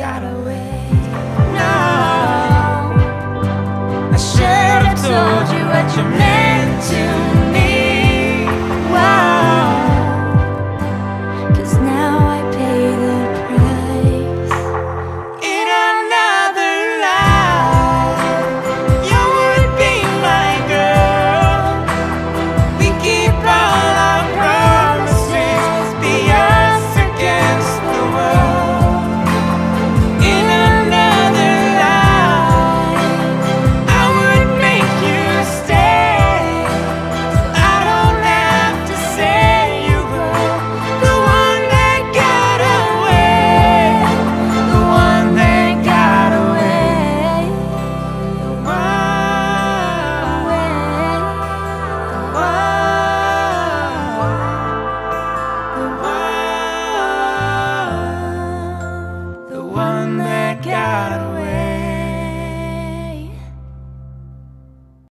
got away. No, I should have told you what you meant. try to